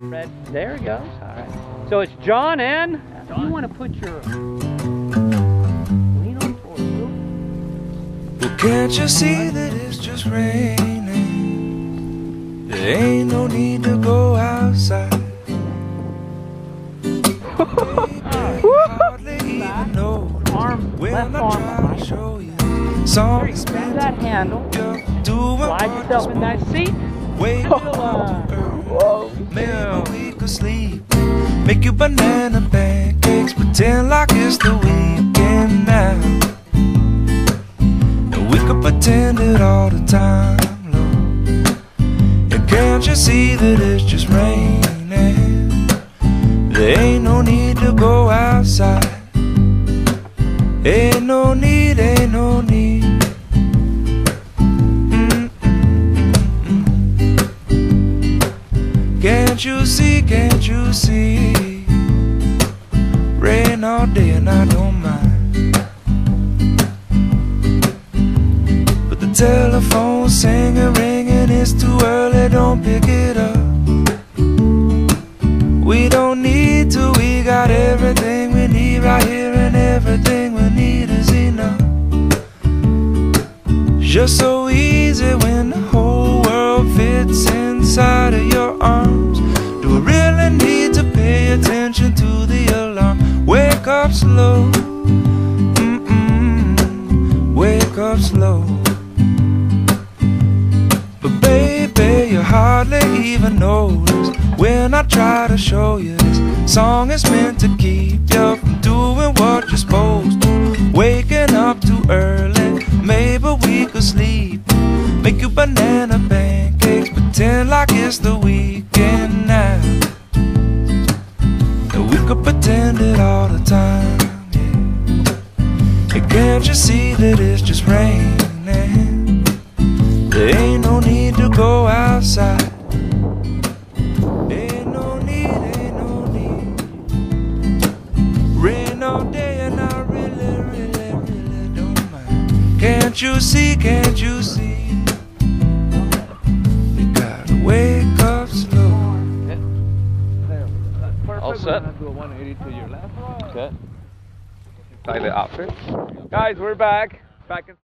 Red. There it goes. All right. So it's John and you want to put your lean on forward. Move. Well, can't you see that it's just raining? There ain't no need to go outside. Hardly even know Arm, left arm try behind. to you. There Song you is go. Grab that handle. to do what Slide yourself in that seat. Wake Oh, up uh, early. Whoa. Maybe we could sleep. Make you banana pancakes. Pretend like it's the weekend now. And we could pretend it all the time, Lord. And can't you see that it's just raining? There ain't no need to go outside. Ain't no need. Can't you see, can't you see? Rain all day and I don't mind. But the telephone's singing, ringing, it's too early, don't pick it up. We don't need to, we got everything we need right here, and everything we need is enough. Just so easy when the whole fits inside of your arms. Do I really need to pay attention to the alarm? Wake up slow, mm-mm, wake up slow. But baby, you hardly even notice when I try to show you this song is meant to keep you from doing what you're supposed to. Waking up too early, maybe we could sleep. Make you banana like it's the weekend now. And we could pretend it all the time. Yeah. Can't you see that it's just raining? There ain't no need to go outside. Ain't no need, ain't no need. Rain all day and I really, really, really don't mind. Can't you see, can't you see? All set. Okay. Like the outfit. Guys, we're back. Back in.